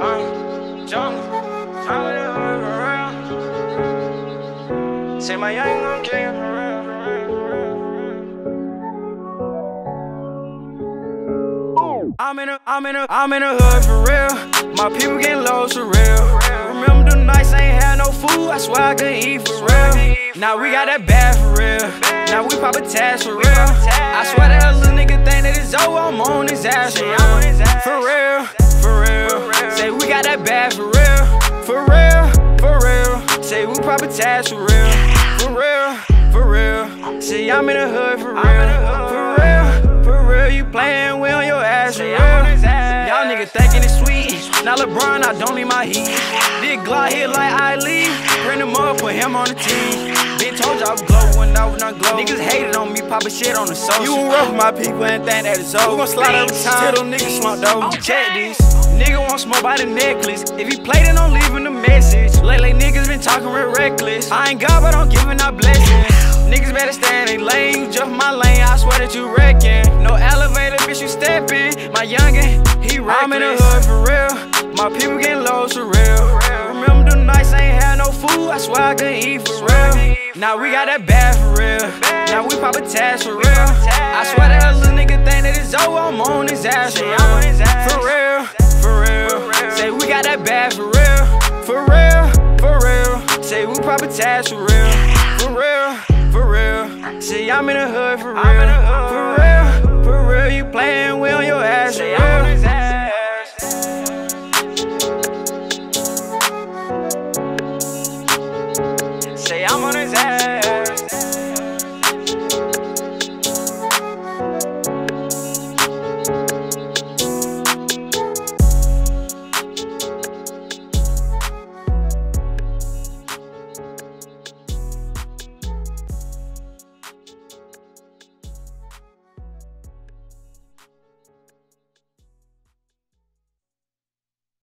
Uh, jungle. I'm for. Say my young gon' king real. I'm in a, I'm in a, I'm in a hood for real. My people getting low for real. Remember the nights I ain't had no food, I swear I couldn't eat for real. Now we got that bad for real. Now we pop a tax for real. I swear that little nigga think that it's over, I'm on his ass for real. For real, bad for real. For real, for real. Say we pop a tax for real. For real, for real. Say I'm in the hood for real. For real, for real. You playing, we on your ass for real. Y'all niggas thinking it's sweet. Now LeBron, I don't need my heat. Big Glock hit like Ali. Print him up, put him on the team. Been told y'all glow when I was not glow. Niggas hated on me, poppin' shit on the social. You won't rough my people and think that it's over. We gon' slide every time. Till them niggas smoke dope. Check this. Nigga want smoke by the necklace. If he play, then I'm leaving a message. Lately, niggas been talking real reckless. I ain't God, but I'm giving out blessings. Niggas better stay in they lane. You jump my lane, I swear that you wrecking. No elevator, bitch, you stepping. My youngin', he reckless. I'm in the hood. My people getting low for real. Remember the nights I ain't had no food, I swear I couldn't eat for real. Now we got that bad for real. Now we pop a tax for real. I swear that little nigga think that it's over, I'm on his ass for real. For real, for real. Say we got that bad for real. For real, for real. Say we pop a tax for real. For real, for real. Say I'm in the hood for real. For real, for real. You playing, we como nós é.